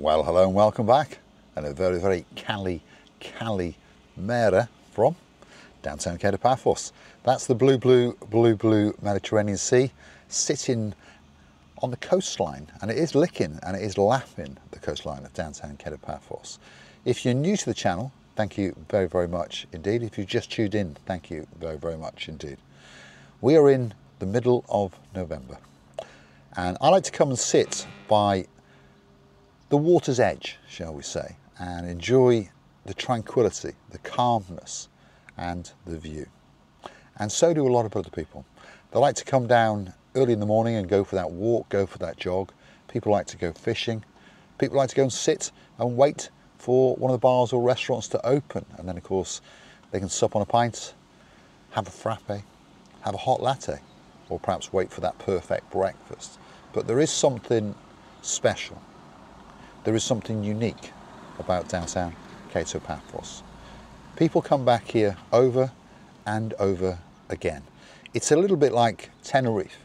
Well, hello and welcome back. And a very, very Cali, Cali Mera from downtown Kato Paphos. That's the blue, blue, blue, blue Mediterranean Sea sitting on the coastline. And it is licking and it is lapping the coastline of downtown Kato Paphos. If you're new to the channel, thank you very, very much indeed. If you've just tuned in, thank you very, very much indeed. We are in the middle of November. And I like to come and sit by the water's edge, shall we say, and enjoy the tranquility, the calmness, and the view. And so do a lot of other people. They like to come down early in the morning and go for that walk, go for that jog. People like to go fishing. People like to go and sit and wait for one of the bars or restaurants to open. And then, of course, they can sup on a pint, have a frappe, have a hot latte, or perhaps wait for that perfect breakfast. But there is something special there is something unique about downtown Kato Paphos. People come back here over and over again. It's a little bit like Tenerife.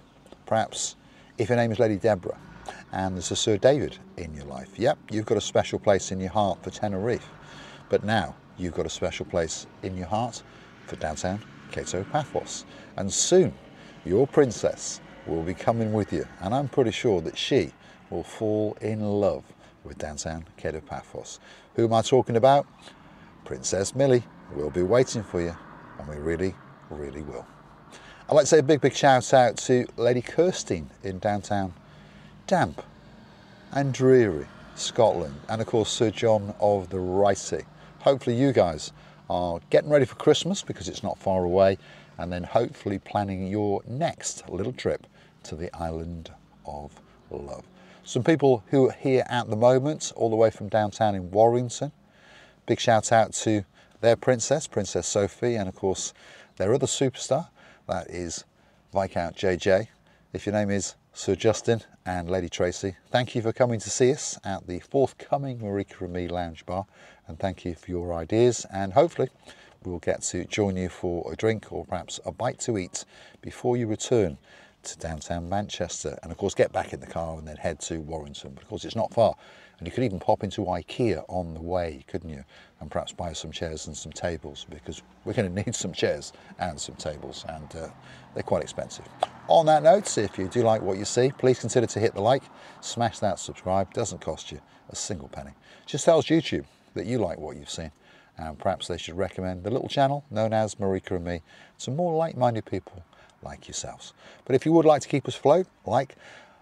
Perhaps if your name is Lady Deborah and there's a Sir David in your life, yep, you've got a special place in your heart for Tenerife. But now you've got a special place in your heart for downtown Kato Paphos. And soon your princess will be coming with you. And I'm pretty sure that she will fall in love with downtown Paphos. Who am I talking about? Princess Millie will be waiting for you, and we really, really will. I'd like to say a big, big shout out to Lady Kirstine in downtown Damp and Dreary, Scotland, and of course Sir John of the Ricey. Hopefully, you guys are getting ready for Christmas because it's not far away, and then hopefully planning your next little trip to the island of love. Some people who are here at the moment, all the way from downtown in Warrington. Big shout out to their princess, Princess Sophie, and of course their other superstar, that is Viscount JJ. If your name is Sir Justin and Lady Tracy, thank you for coming to see us at the forthcoming Marika and Me Lounge Bar, and thank you for your ideas, and hopefully we'll get to join you for a drink or perhaps a bite to eat before you return to downtown Manchester and of course get back in the car and then head to Warrington. But of course it's not far and you could even pop into IKEA on the way, couldn't you? And perhaps buy some chairs and some tables because we're going to need some chairs and some tables and uh, they're quite expensive. On that note, if you do like what you see, please consider to hit the like, smash that subscribe, doesn't cost you a single penny. Just tells YouTube that you like what you've seen and perhaps they should recommend the little channel known as Marika and Me to more like-minded people like yourselves. But if you would like to keep us afloat, like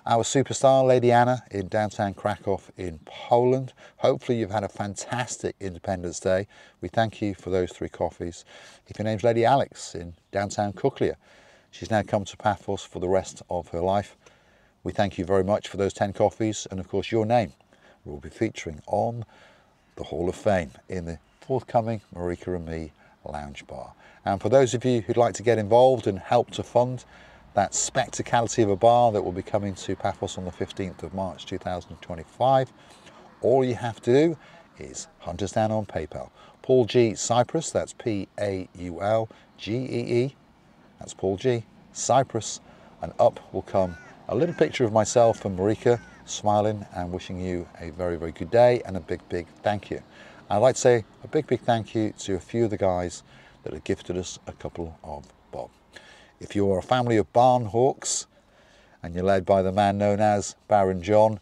our superstar Lady Anna in downtown Krakow in Poland. Hopefully you've had a fantastic Independence Day. We thank you for those three coffees. If your name's Lady Alex in downtown Kouklia, she's now come to Paphos for the rest of her life. We thank you very much for those 10 coffees and of course your name will be featuring on the Hall of Fame in the forthcoming Marika and Me Lounge Bar. And for those of you who'd like to get involved and help to fund that spectacality of a bar that will be coming to Paphos on the 15th of March 2025, all you have to do is hunt us down on PayPal. Paul G. Cyprus, that's P-A-U-L-G-E-E, that's Paul G. Cyprus, and up will come a little picture of myself and Marika smiling and wishing you a very, very good day and a big, big thank you. I'd like to say a big, big thank you to a few of the guys that have gifted us a couple of bob. If you're a family of barn hawks and you're led by the man known as Baron John,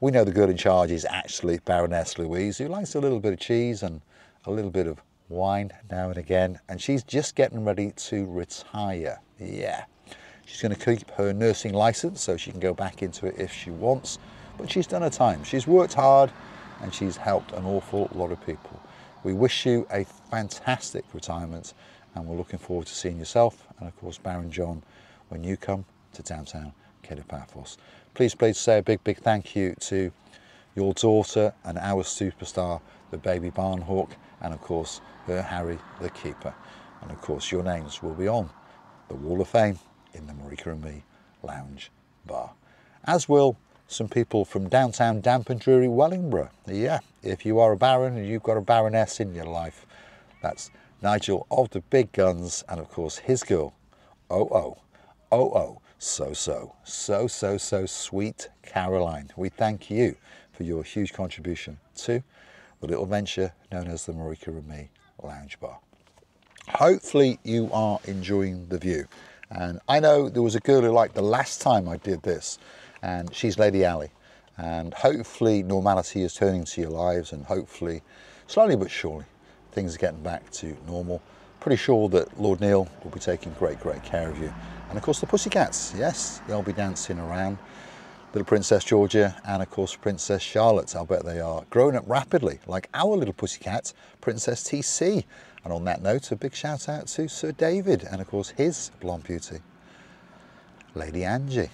we know the girl in charge is actually Baroness Louise, who likes a little bit of cheese and a little bit of wine now and again, and she's just getting ready to retire. Yeah. She's going to keep her nursing license so she can go back into it if she wants, but she's done her time. She's worked hard and she's helped an awful lot of people. We wish you a fantastic retirement and we're looking forward to seeing yourself and of course Baron John when you come to downtown Paphos. Please, please say a big, big thank you to your daughter and our superstar, the baby barn hawk, and of course her Harry the keeper. And of course your names will be on the Wall of Fame in the Marika and Me Lounge Bar. As will some people from downtown Damp and Dreary Wellingborough. Yeah, if you are a baron and you've got a baroness in your life, that's Nigel of the Big Guns and of course his girl, oh oh, oh oh, so so, so so so sweet Caroline. We thank you for your huge contribution to the little venture known as the Marika and Me Lounge Bar. Hopefully you are enjoying the view. And I know there was a girl who liked the last time I did this, and she's Lady Ali. And hopefully normality is turning to your lives, and hopefully, slowly but surely, things are getting back to normal. Pretty sure that Lord Neil will be taking great, great care of you. And of course, the Pussycats, yes, they'll be dancing around. Little Princess Georgia and of course Princess Charlotte. I'll bet they are growing up rapidly, like our little pussycat, Princess TC. And on that note, a big shout out to Sir David and of course his blonde beauty, Lady Angie.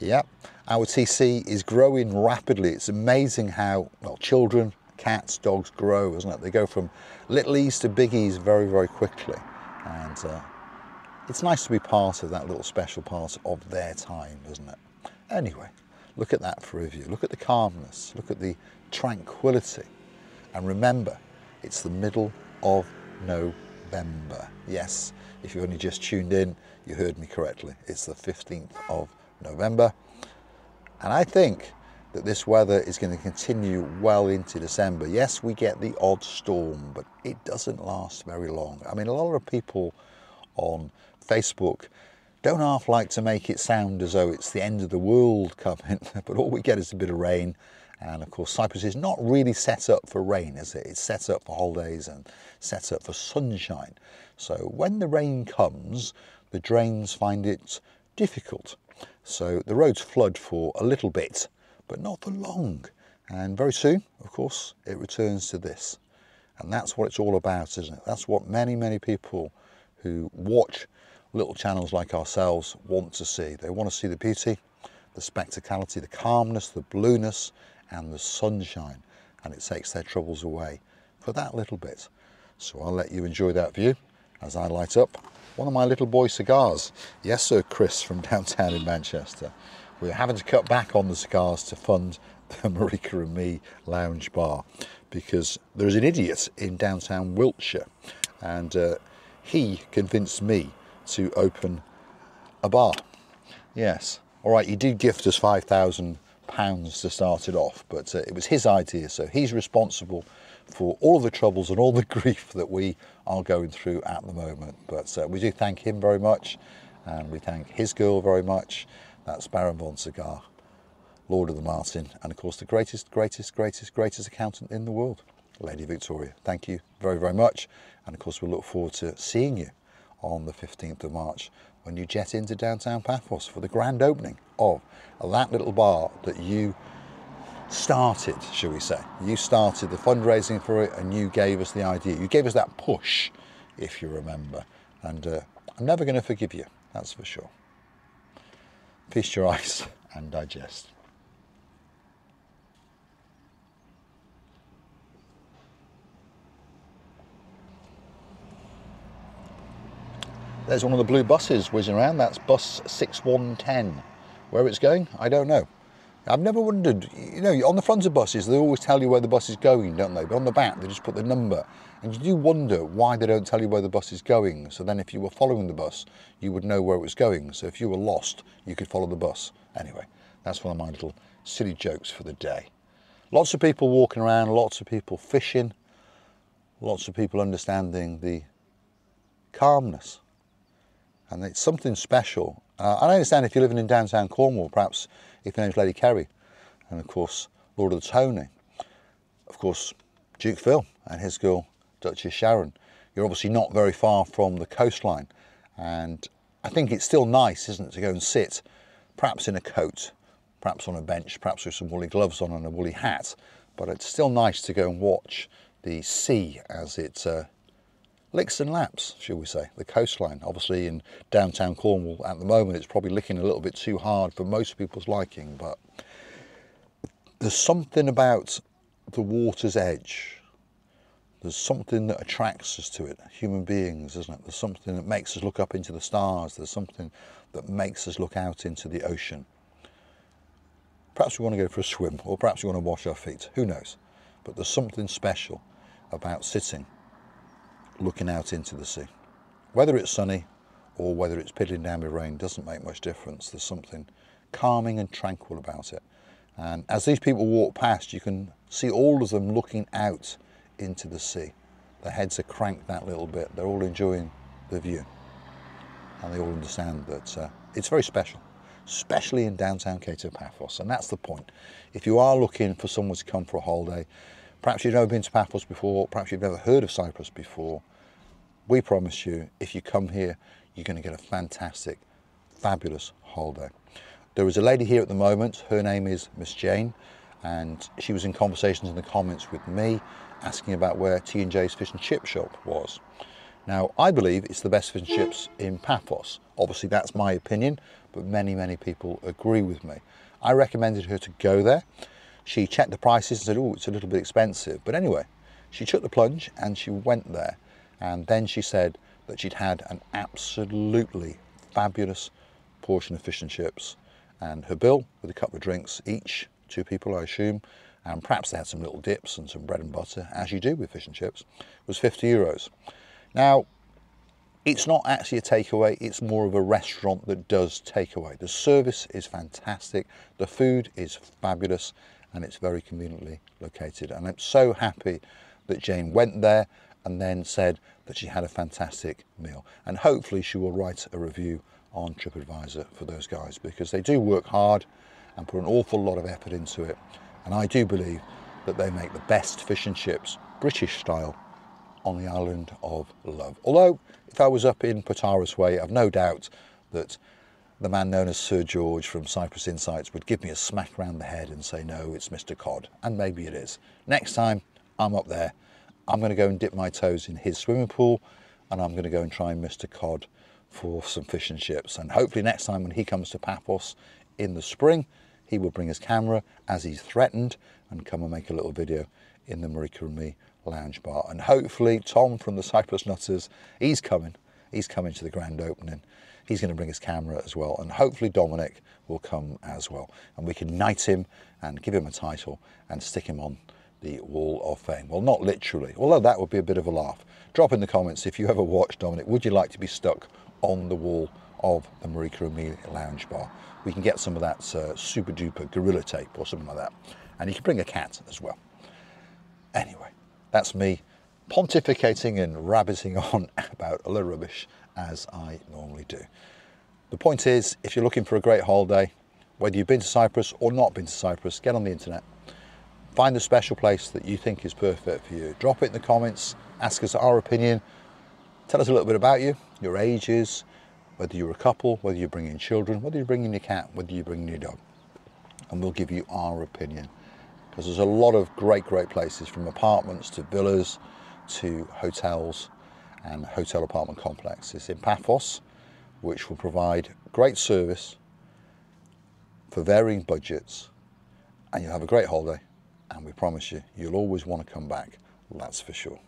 Yep, our TC is growing rapidly. It's amazing how, well, children, cats, dogs grow, isn't it? They go from littlies to biggies very, very quickly. And uh, it's nice to be part of that little special part of their time, isn't it? Anyway, look at that for review. Look at the calmness, look at the tranquility. And remember, it's the middle of November. Yes, if you only just tuned in, you heard me correctly. It's the 15th of November. And I think that this weather is going to continue well into December. Yes, we get the odd storm, but it doesn't last very long. I mean, a lot of people on Facebook don't half like to make it sound as though it's the end of the world coming, but all we get is a bit of rain. And of course, Cyprus is not really set up for rain, is it? It's set up for holidays and set up for sunshine. So when the rain comes, the drains find it difficult. So the roads flood for a little bit, but not for long. And very soon, of course, it returns to this. And that's what it's all about, isn't it? That's what many, many people who watch little channels like ourselves want to see. They want to see the beauty, the spectacality, the calmness, the blueness, and the sunshine. And it takes their troubles away for that little bit. So I'll let you enjoy that view as I light up one of my little boy cigars. Yes, sir, Chris from downtown in Manchester. We're having to cut back on the cigars to fund the Marika and Me lounge bar because there's an idiot in downtown Wiltshire and uh, he convinced me to open a bar. Yes. All right, he did gift us £5,000 to start it off, but uh, it was his idea, so he's responsible for all of the troubles and all the grief that we are going through at the moment. But uh, we do thank him very much, and we thank his girl very much. That's Baron von Cigar, Lord of the Martin, and of course the greatest, greatest, greatest, greatest accountant in the world, Lady Victoria. Thank you very, very much. And of course, we look forward to seeing you on the 15th of March when you jet into downtown Paphos for the grand opening of that little bar that you started, shall we say. You started the fundraising for it and you gave us the idea. You gave us that push, if you remember. And uh, I'm never going to forgive you, that's for sure. Feast your eyes and digest. There's one of the blue buses whizzing around. That's bus 6110. Where it's going, I don't know. I've never wondered, you know, on the front of buses, they always tell you where the bus is going, don't they? But on the back, they just put the number. And you do wonder why they don't tell you where the bus is going. So then if you were following the bus, you would know where it was going. So if you were lost, you could follow the bus. Anyway, that's one of my little silly jokes for the day. Lots of people walking around, lots of people fishing, lots of people understanding the calmness and it's something special. Uh, I understand if you're living in downtown Cornwall, perhaps if your name's Lady Kerry, and of course Lord of the Tony, of course Duke Phil and his girl Duchess Sharon. You're obviously not very far from the coastline, and I think it's still nice, isn't it, to go and sit, perhaps in a coat, perhaps on a bench, perhaps with some woolly gloves on and a woolly hat. But it's still nice to go and watch the sea as it uh, licks and laps, shall we say, the coastline. Obviously in downtown Cornwall at the moment it's probably licking a little bit too hard for most people's liking, but there's something about the water's edge. There's something that attracts us to it, human beings, isn't it? There's something that makes us look up into the stars. There's something that makes us look out into the ocean. Perhaps we want to go for a swim, or perhaps we want to wash our feet, who knows? But there's something special about sitting looking out into the sea. Whether it's sunny or whether it's piddling down with rain doesn't make much difference. There's something calming and tranquil about it. And as these people walk past, you can see all of them looking out into the sea. Their heads are cranked that little bit. They're all enjoying the view. And they all understand that uh, it's very special, especially in downtown Kato Paphos. And that's the point. If you are looking for someone to come for a holiday, perhaps you've never been to Paphos before, perhaps you've never heard of Cyprus before, we promise you, if you come here, you're going to get a fantastic, fabulous holiday. There is a lady here at the moment, her name is Miss Jane, and she was in conversations in the comments with me, asking about where T&J's Fish and Chip shop was. Now, I believe it's the best fish and chips in Paphos. Obviously, that's my opinion, but many, many people agree with me. I recommended her to go there. She checked the prices and said, oh, it's a little bit expensive. But anyway, she took the plunge and she went there. And then she said that she'd had an absolutely fabulous portion of fish and chips. And her bill, with a couple of drinks each, two people I assume, and perhaps they had some little dips and some bread and butter, as you do with fish and chips, was 50 euros. Now, it's not actually a takeaway, it's more of a restaurant that does takeaway. The service is fantastic, the food is fabulous, and it's very conveniently located. And I'm so happy that Jane went there and then said that she had a fantastic meal. And hopefully she will write a review on TripAdvisor for those guys because they do work hard and put an awful lot of effort into it. And I do believe that they make the best fish and chips, British style, on the island of Love. Although, if I was up in Protaras Way, I've no doubt that the man known as Sir George from Cyprus Insights would give me a smack round the head and say, no, it's Mr. Cod. And maybe it is. Next time I'm up there, I'm going to go and dip my toes in his swimming pool and I'm going to go and try Mr. Cod for some fish and chips. And hopefully next time when he comes to Paphos in the spring, he will bring his camera as he's threatened and come and make a little video in the Marika and me lounge bar. And hopefully Tom from the Cyprus Nutters, he's coming. He's coming to the grand opening. He's going to bring his camera as well. And hopefully Dominic will come as well. And we can knight him and give him a title and stick him on the Wall of Fame. Well, not literally, although that would be a bit of a laugh. Drop in the comments if you ever watched Dominic, would you like to be stuck on the wall of the Marika and lounge bar? We can get some of that uh, super duper gorilla tape or something like that. And you can bring a cat as well. Anyway, that's me pontificating and rabbiting on about a little rubbish as I normally do. The point is, if you're looking for a great holiday, whether you've been to Cyprus or not been to Cyprus, get on the internet, Find a special place that you think is perfect for you. Drop it in the comments, ask us our opinion, tell us a little bit about you, your ages, whether you're a couple, whether you're bringing children, whether you're bringing your cat, whether you're bringing your dog. And we'll give you our opinion. Because there's a lot of great, great places from apartments to villas to hotels and hotel apartment complexes in Paphos, which will provide great service for varying budgets and you'll have a great holiday and we promise you, you'll always want to come back, that's for sure.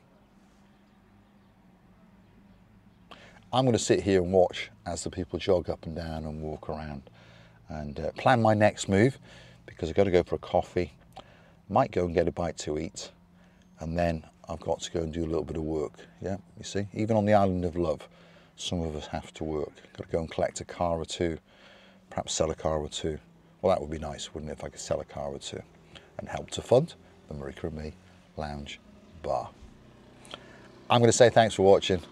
I'm going to sit here and watch as the people jog up and down and walk around and uh, plan my next move because I've got to go for a coffee, might go and get a bite to eat, and then I've got to go and do a little bit of work. Yeah, you see, even on the island of love, some of us have to work. Got to go and collect a car or two, perhaps sell a car or two. Well, that would be nice, wouldn't it, if I could sell a car or two and help to fund the Marika and Me Lounge Bar. I'm going to say thanks for watching.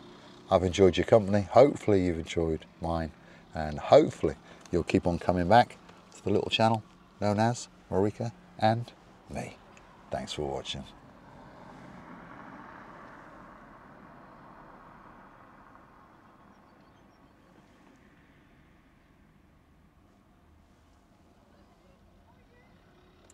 I've enjoyed your company. Hopefully you've enjoyed mine and hopefully you'll keep on coming back to the little channel known as Marika and Me. Thanks for watching.